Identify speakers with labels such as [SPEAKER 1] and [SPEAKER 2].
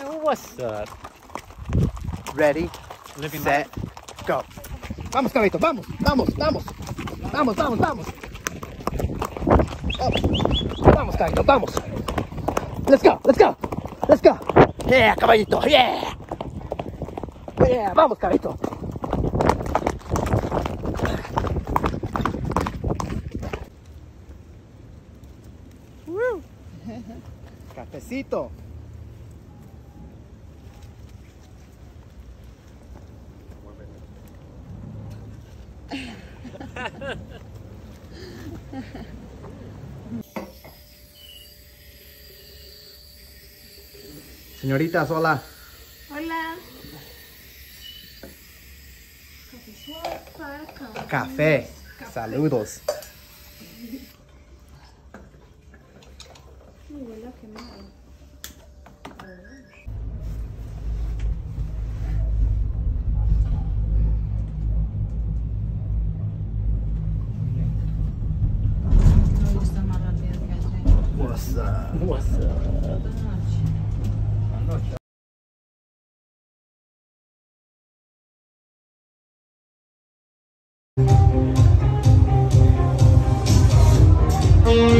[SPEAKER 1] What's up?
[SPEAKER 2] Ready,
[SPEAKER 1] Living
[SPEAKER 2] set, go. Vamos, caballito, vamos, vamos, vamos. Vamos, vamos, vamos. Vamos, vamos caballito, vamos. Let's go, let's go, let's go. Yeah, caballito, yeah. Yeah, vamos, caballito. Woo. Cafecito. Señoritas, hola.
[SPEAKER 3] Hola. Café.
[SPEAKER 2] Café. Saludos. What's up?
[SPEAKER 1] What's up?
[SPEAKER 4] I'm